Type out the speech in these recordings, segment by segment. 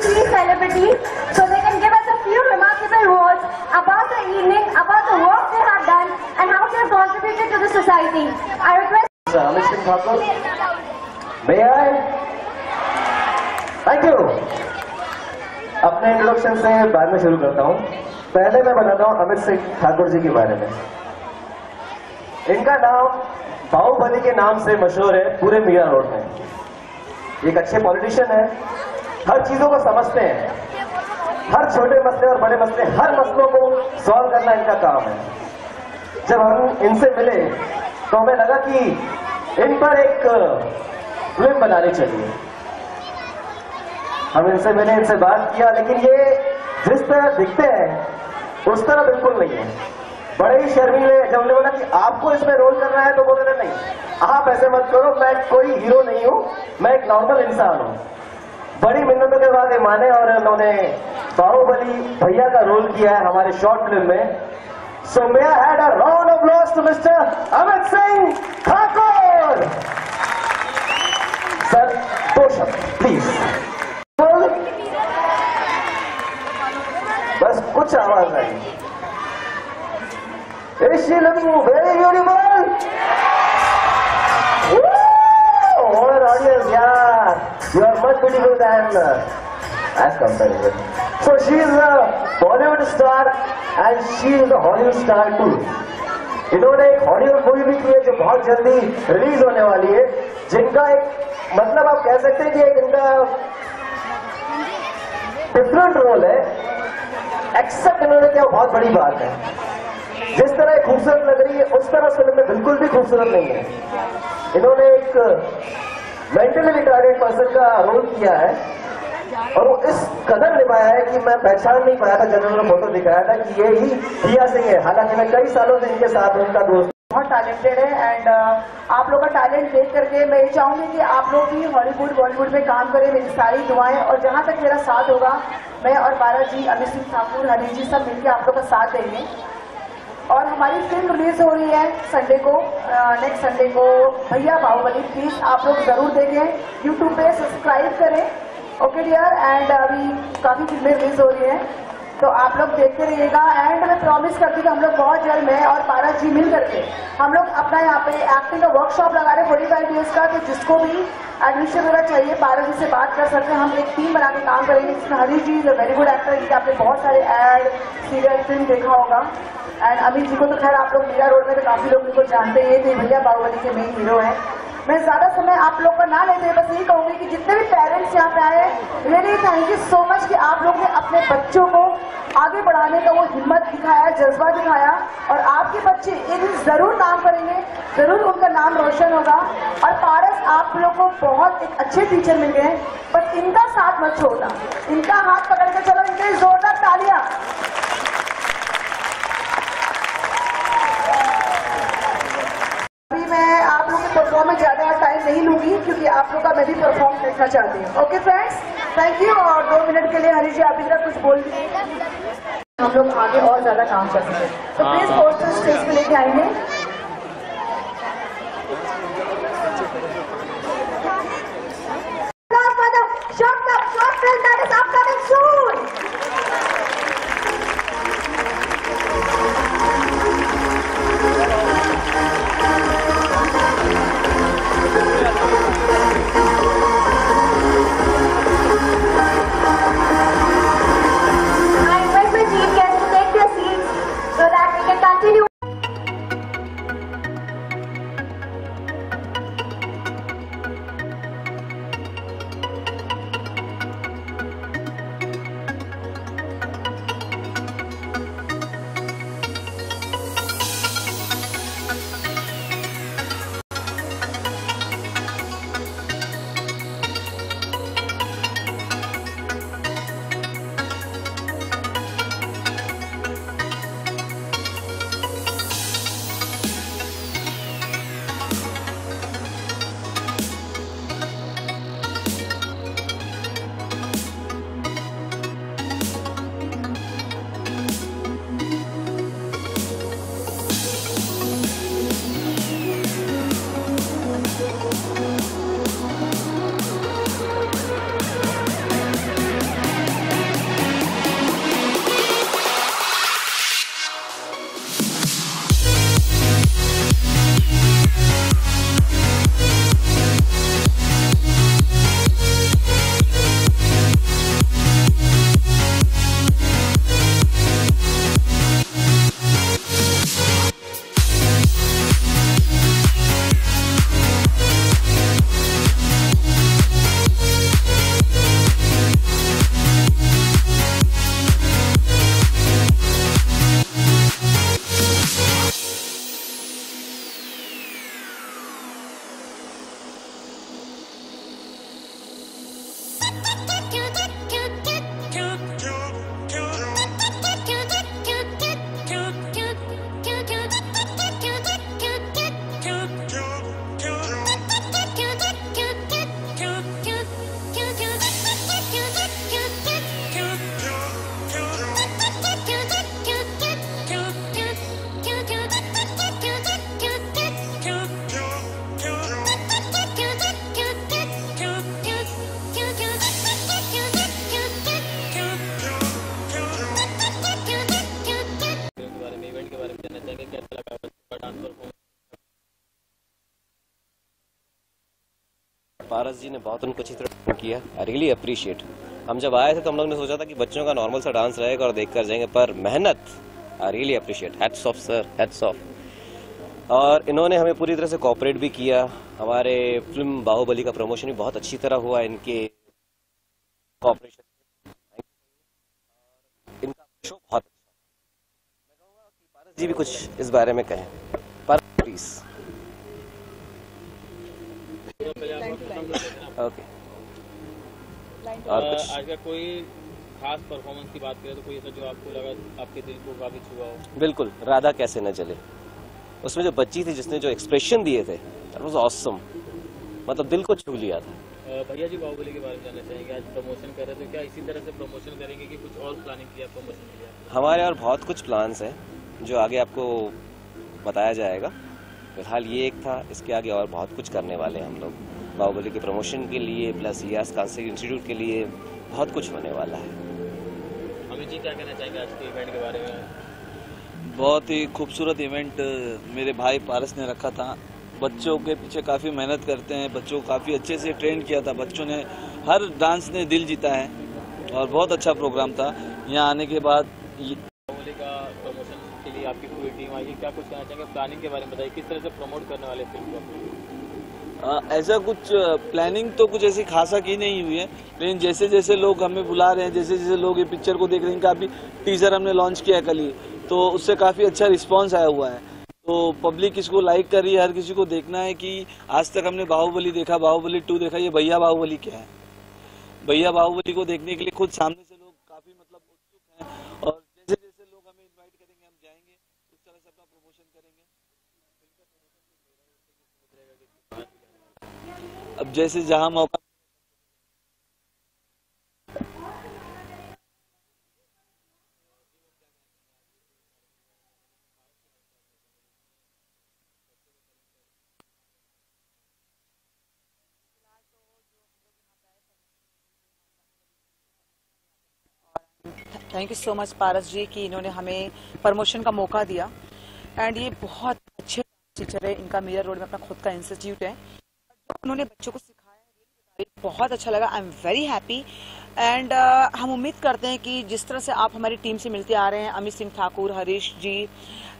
three celebrities so they can give us a few remarkable words about the evening, about the work they have done and how they have contributed to the society. I request Sir, Singh Thakur. May I? Thank you. अपने introduction से बाद में शुरू करता हूँ पहले मैं बताता हूँ अमित सिंह ठाकुर जी के बारे में इनका नाम बाहुबली के नाम से मशहूर है पूरे मीरा रोड में एक अच्छे पॉलिटिशियन है हर चीज़ों को समझते हैं। हर छोटे मसले और बड़े मसले, हर मसलों को सॉल्व करना इनका काम है। जब हम इनसे मिले तो हमें लगा कि इन पर एक, फ़िल्म बनानी चाहिए। हम इनसे मिले, इनसे बात किया, लेकिन ये जिस तरह दिखते हैं, उस तरह बिल्कुल नहीं है। बड़े ही शर्मीले जब हमने बोला कि आपको इसमें रोल करना है तो बोले, नहीं, आप ऐसे मत करो, मैं कोई हीरो नहीं हूँ, मैं एक नॉर्मल इंसान हूँ। बड़ी मिन्नतों के बाद ये माने और उन्होंने बाहुबली भैया का रोल किया है हमारे शॉर्ट फ़िल्म में so may I had a round of applause to mister Amit Singh Thakur sir दो प्लीज़ बस कुछ आवाज़ आई Is she looking very beautiful? Woo! Audience, yeah. You are much beautiful than uh, as compared comparison. So she is a Bollywood star and she is a Hollywood star too. इन्होंने एक Hollywood movie भी की है जो बहुत जल्दी release होने वाली है जिनका एक मतलब आप कह सकते हैं कि एक इनका डिफरेंट रोल है एक्सेप्ट इन्होंने क्या बहुत बड़ी बात है जिस तरह खूबसूरत लग रही है उस तरह फ़िल्म में बिल्कुल भी खूबसूरत नहीं है इन्होंने एक मेंटली रिटायर्ड पर्सन का रोल किया है और वो इस कदर निभाया है कि मैं पहचान नहीं पाया था, जब उन्होंने फ़ोटो दिखाया था कि ये ही दिया सिंह है। हालाँकि मैं कई सालों से इनके साथ उनका दोस्त। बहुत टैलेंटेड है एंड आप लोग का टैलेंट देख करके मैं ये चाहूँगी कि आप लोग भी हॉलीवुड बॉलीवुड में काम करें, मेरी सारी दुआएँ। और जहाँ तक मेरा साथ होगा, मैं और बाला जी अमित सिंह ठाकुर, हनी जी सब मिलकर आप लोग का साथ देंगे। और हमारी फ़िल्म रिलीज़ हो रही है संडे को नेक्स्ट संडे को। भैया बाहुबली प्लीज़ आप लोग ज़रूर देखें। यूट्यूब पे सब्सक्राइब करें। ओके डियर एंड अभी काफ़ी फ़िल्में रिलीज़ हो रही हैं। तो आप लोग देखते रहिएगा। एंड मैं प्रॉमिस करती हूँ कि हम लोग बहुत जल्द मैं और पारा जी मिल करके हम लोग अपना यहाँ पे एक्टिंग का वर्कशॉप लगा रहे हैं फोर्टी फाइव डेज़ का। तो जिसको भी एडमिशन वगैरह चाहिए पारा जी से बात कर सकते हैं। हम एक टीम बना के काम करेंगे जिसमें Harish ji is a very good actor जिसके आपने बहुत सारे एड सीरियल फ़िल्म देखा होगा। एंड अमित जी को तो खैर आप लोग मीरा रोड में तो काफ़ी लोग उनको जानते हैं कि भैया बाहुबली के मेन हीरो हैं। मैं ज़्यादा समय आप लोग का ना लेते हुए बस यही कहूँगी कि जितने भी पेरेंट्स यहाँ पे आए really thank you so much कि आप लोग ने अपने बच्चों को आगे बढ़ाने का वो हिम्मत दिखाया, जज्बा दिखाया। और आपके बच्चे एक दिन ज़रूर काम करेंगे, ज़रूर उनका नाम रोशन होगा। और पारस, आप लोग को बहुत एक अच्छे टीचर मिल गए बस इनका साथ मत छोड़ना। इनका हाथ पकड़ के चलो, इनके जोरदार तालियाँ। नहीं लूँगी क्योंकि आप लोग का मैं भी परफॉर्म देखना चाहती हूँ। ओके फ्रेंड्स थैंक यू और दो मिनट के लिए हरीश जी, आप इधर कुछ बोल दीजिए। हम लोग आगे और ज़्यादा काम कर सकें तो प्लीज़ पोस्टर स्टेज पे लेके आएँगे। पारस जी ने बहुत उनको अच्छी तरह किया। आई रियली अप्रिशिएट हम जब आए थे तो हम लोग ने सोचा था कि बच्चों का नॉर्मल सा डांस रहेगा और देख कर जाएँगे, पर मेहनत I really appreciate hats off sir hats off और इन्होंने हमें पूरी तरह से कॉपरेट भी किया। हमारे फ़िल्म बाहुबली का प्रमोशन भी बहुत अच्छी तरह हुआ, इनके कॉपरेशन इनका शो बहुत अच्छा। जी भी कुछ इस बारे में कहें। पर प्लीज़ ओके और कुछ आज का कोई खास परफॉर्मेंस की बात करें तो कोई ऐसा जो आपको लगा आपके दिल को काफ़ी छुआ हो? बिल्कुल राधा कैसे न चले उसमें जो बच्ची थी जिसने जो एक्सप्रेशन दिए थे दैट वाज ऑसम मतलब दिल को छू लिया था। भैया जी बाहुबली के बारे में जानना चाहेंगे। आज प्रमोशन कर रहे थे। क्या इसी तरह से प्रमोशन करेंगे कि कुछ और प्लानिंग किया प्रमोशन के लिए हमारे और बहुत कुछ प्लान्स हैं जो आगे आपको बताया जाएगा। फ़िलहाल ये एक था इसके आगे और बहुत कुछ करने वाले हैं हम लोग। बाहुबली के प्रमोशन के लिए प्लस यास कांसी इंस्टीट्यूट के लिए बहुत कुछ होने वाला है। अमित जी क्या कहना चाहेंगे आज के इवेंट के बारे में? बहुत ही खूबसूरत इवेंट मेरे भाई पारस ने रखा था। बच्चों के पीछे काफ़ी मेहनत करते हैं बच्चों को काफ़ी अच्छे से ट्रेन किया था। बच्चों ने हर डांस ने दिल जीता है और बहुत अच्छा प्रोग्राम था। यहाँ आने के बाद ये- बाहुबली का प्रमोशन के लिए आपकी पूरी टीम आई है। क्या कुछ कहना चाहेंगे? प्लानिंग के बारे में बताइए किस तरह से प्रमोट करने वाले फ़िल्म को? अ, ऐसा कुछ प्लानिंग तो कुछ ऐसी खासा की नहीं हुई है लेकिन जैसे जैसे लोग हमें बुला रहे हैं जैसे जैसे लोग ये पिक्चर को देख रहे हैं काफ़ी टीजर हमने लॉन्च किया है कल ही तो उससे काफ़ी अच्छा रिस्पांस आया हुआ है। तो पब्लिक इसको लाइक कर रही है हर किसी को देखना है कि आज तक हमने बाहुबली देखा बाहुबली टू देखा ये भैया बाहुबली क्या है? भैया बाहुबली को देखने के लिए खुद सामने से लोग काफ़ी मतलब उत्सुक हैं और जैसे जैसे लोग हमें इनवाइट करेंगे हम जाएँगे उस तरह से अपना प्रमोशन करेंगे अब जैसे जहाँ मौका thank you so much Paras ji कि इन्होंने हमें प्रमोशन का मौका दिया। एंड ये बहुत अच्छे टीचर है, इनका मीरा रोड में अपना खुद का इंस्टीट्यूट है। उन्होंने बच्चों को सिखाया बहुत अच्छा लगा। I am very happy and हम उम्मीद करते हैं कि जिस तरह से आप हमारी टीम से मिलते आ रहे हैं, अमित सिंह ठाकुर, हरीश जी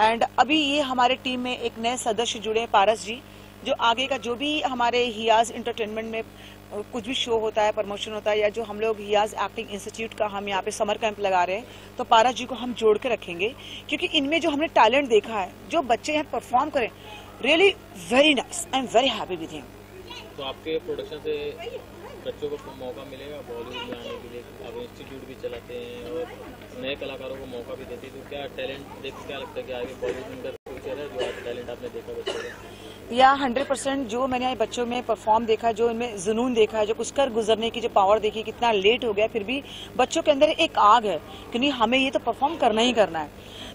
एंड अभी ये हमारे टीम में एक नए सदस्य जुड़े हैं, पारस जी, जो आगे का जो भी हमारे हियाज इंटरटेनमेंट में कुछ भी शो होता है प्रमोशन होता है, या जो हम लोग हियाज एक्टिंग इंस्टीट्यूट का हम यहाँ पे समर कैंप लगा रहे हैं तो पारस जी को हम जोड़ के रखेंगे। क्योंकि इनमें जो हमने टैलेंट देखा है, जो बच्चे यहाँ परफॉर्म करें really very nice I am very happy with him तो आपके प्रोडक्शन से बच्चों को मौका मिलेगा बॉलीवुड में आने के लिए। आप इंस्टीट्यूट भी चलाते हैं और नए कलाकारों को मौका भी देते हैं। तो क्या टैलेंट देख, क्या लगता है कि आगे बॉलीवुड में फ्यूचर है? जो आज टैलेंट आपने देखा बच्चों में या हंड्रेड परसेंट जो मैंने यहाँ बच्चों में परफॉर्म देखा, जो इनमें जुनून देखा है जो कुछ कर गुजरने की जो पावर देखी, कितना लेट हो गया, फिर भी बच्चों के अंदर एक आग है कि नहीं, हमें ये तो परफॉर्म करना ही करना है।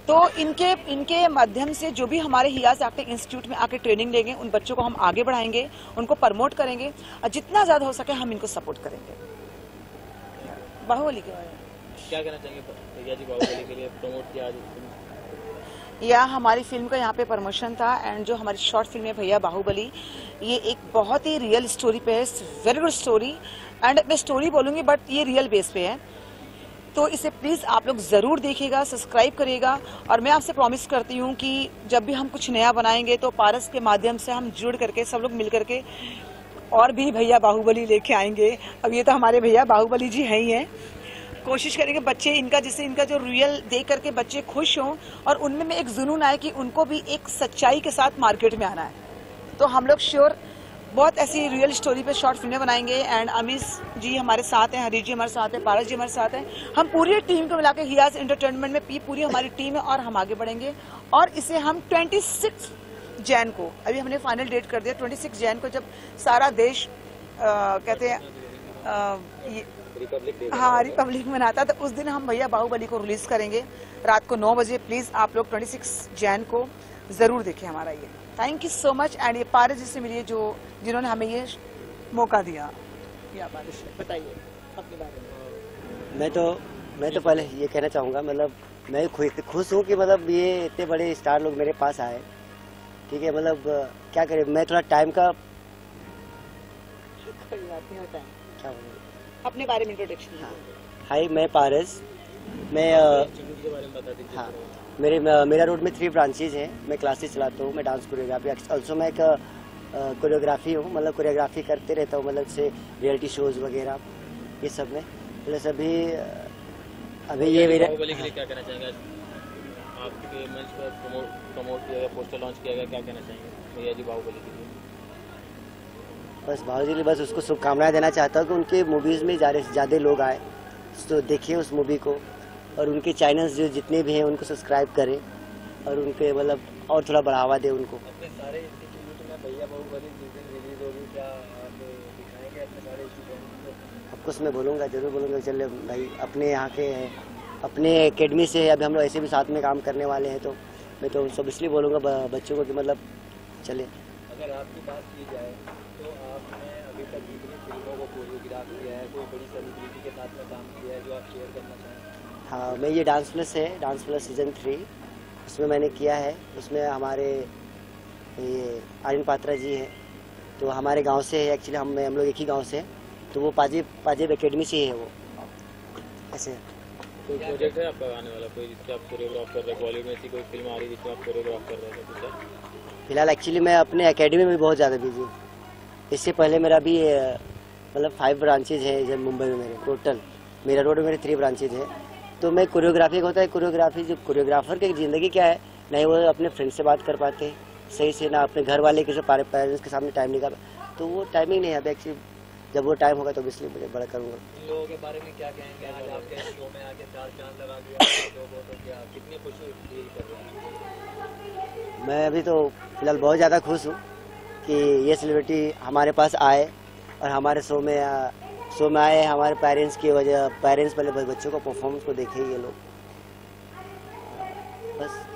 तो इनके इनके माध्यम से जो भी हमारे हियाज एक्टिंग इंस्टीट्यूट में आके ट्रेनिंग लेंगे उन बच्चों को हम आगे बढ़ाएँगे उनको प्रमोट करेंगे और जितना ज़्यादा हो सके हम इनको सपोर्ट करेंगे। बाहुबली के बारे में। क्या कहना चाहेंगे भैया जी बाहुबली के लिए प्रमोट किया या हमारी फ़िल्म का यहाँ पे प्रमोशन था एंड जो हमारी शॉर्ट फ़िल्म है भैया बाहुबली ये एक बहुत ही रियल स्टोरी पे है वेरी गुड स्टोरी एंड मैं स्टोरी बोलूँगी बट ये रियल बेस पे है। तो इसे प्लीज़ आप लोग ज़रूर देखिएगा सब्सक्राइब करिएगा। और मैं आपसे प्रॉमिस करती हूँ कि जब भी हम कुछ नया बनाएँगे तो पारस के माध्यम से हम जुड़ करके, सब लोग मिल करके और भी भैया बाहुबली लेके आएँगे। अब ये तो हमारे भैया बाहुबली जी हैं ही हैं। कोशिश करेंगे बच्चे इनका जैसे इनका जो रियल देख करके बच्चे खुश हों और उनमें में एक जुनून आए कि उनको भी एक सच्चाई के साथ मार्केट में आना है। तो हम लोग श्योर बहुत ऐसी रियल स्टोरी पे शॉर्ट फ़िल्में बनाएँगे एंड अमीश जी हमारे साथ हैं हरीश जी हमारे साथ हैं पारस जी हमारे साथ हैं। हम पूरी टीम को मिला के हियाज एंटरटेनमेंट में पी पूरी हमारी टीम है और हम आगे बढ़ेंगे। और इसे हम 26 जैन को अभी हमने फाइनल डेट कर दिया 26 जैन को जब सारा देश आ, कहते हैं हाँ रिपब्लिक मनाता तो उस दिन हम भैया बाहुबली को रिलीज़ करेंगे। रात को नौ बजे प्लीज़ आप लोग 26 जैन को ज़रूर देखें हमारा ये। Thank you so much and ये पारस जी से मिलिए जो जिन्होंने हमें ये मौका दिया। या पारस बताइए। अपने बारे में मैं तो मैं तो पहले ये कहना चाहूँगा मतलब मैं खुश खुश हूँ कि मतलब ये इतने बड़े स्टार लोग मेरे पास आए। ठीक है मतलब क्या करें? मैं थोड़ा टाइम का कोई बात नहीं होता है। क्या बोलूँ? अपने बारे में इंट्रोडक्शन हाय मैं पारस। मैं इंस्टीट्यूट के बारे में बता दीजिए। हाँ। मेरे मेरा रोड में थ्री ब्रांचेज हैं। मैं क्लासेस चलाता हूँ मैं डांस कोरियोग्राफी ऑल्सो मैं एक कोरियोग्राफी हूँ। मतलब कोरियोग्राफी करते रहता हूँ मतलब से रियलिटी शोज़ वगैरह ये सब में। प्लस अभी अभी ये मेरा बाहुबली के लिए क्या कहना चाहेंगे? आपके मंच पर प्रमोट प्रमोट किया गया पोस्टर लॉन्च किया गया क्या कहना चाहेंगे? भैया जी बाहुबली के लिए। बस भाजी जी बस उसको शुभकामनाएँ देना चाहता हूँ कि उनके मूवीज़ में ज़्यादा से ज़्यादा लोग आए तो देखिए उस मूवी को। और उनके चैनल्स जो जितने भी हैं उनको सब्सक्राइब करें और उनके मतलब और थोड़ा बढ़ावा दें उनको। आपको मैं बोलूँगा ज़रूर बोलूँगा चले भाई अपने यहाँ के हैं अपने एकेडमी से अभी हम लोग ऐसे भी साथ में काम करने वाले हैं तो मैं तो सब इसलिए बोलूँगा बच्चों को कि मतलब चले। अगर आपकी बात की जाए तो आपने अभी तक जितनी फ़िल्मों को कोरियोग्राफ किया है कोई बड़ी सेलिब्रिटी के साथ में काम किया है जो आप शेयर करना चाहें? हाँ मैं ये डांस प्लस है डांस प्लस सीज़न थ्री उसमें मैंने किया है। उसमें हमारे ये आर्यन पात्रा जी हैं। तो हमारे गाँव से है एक्चुअली हम हम लोग एक ही गाँव से हैं। तो वो पाजेब पाजेब एकेडमी से ही है वो। ऐसे कोई प्रोजेक्ट है आपका आने वाला? कोई जिससे आप कोरियोग्राफ कर रहे हैं? बॉलीवुड में ऐसी कोई फ़िल्म आ रही है जिसमें आप कोरियोग्राफ कर रहे हैं? फ़िलहाल एक्चुअली मैं अपने अकेडमी में बहुत ज़्यादा बिज़ी हूँ। इससे पहले मेरा भी मतलब फाइव ब्रांचेज है मुंबई में मेरे टोटल मेरा रोड में मेरे थ्री ब्रांचेज है। तो मैं कोरियोग्राफी होता है कोरियोग्राफी जो कोरियोग्राफर की ज़िंदगी क्या है नहीं वो अपने फ्रेंड से बात कर पाते सही से ना अपने घर वाले के जो पेरेंट्स के सामने टाइम निकाल तो वो टाइमिंग नहीं है अभी एक्चुअली जब वो टाइम होगा तो इसलिए मुझे बड़ा करूँगा। लोगों के बारे में क्या कहेंगे? आज आपके शो में आके चार चाँद लगा दिया लोगों को क्या कितनी खुशी फील कर रहे हैं? मैं अभी तो फ़िलहाल बहुत ज़्यादा खुश हूँ कि ये सेलिब्रिटी हमारे पास आए और हमारे शो में शो में आए हमारे पेरेंट्स की वजह पेरेंट्स पहले बच्चों का परफॉर्मेंस को देखे ये लोग। बस।